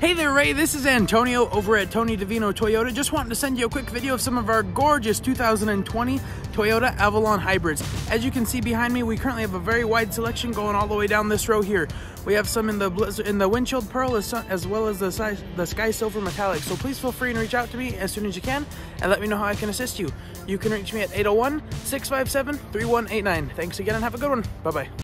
Hey there, Ray. This is Antonio over at Tony Divino Toyota. Just wanted to send you a quick video of some of our gorgeous 2020 Toyota Avalon hybrids. As you can see behind me, we currently have a very wide selection going all the way down this row here. We have some in the in the wind chill pearl as, as well as the, the sky silver metallic. So please feel free and reach out to me as soon as you can and let me know how I can assist you. You can reach me at 801 657 3189. Thanks again and have a good one. Bye bye.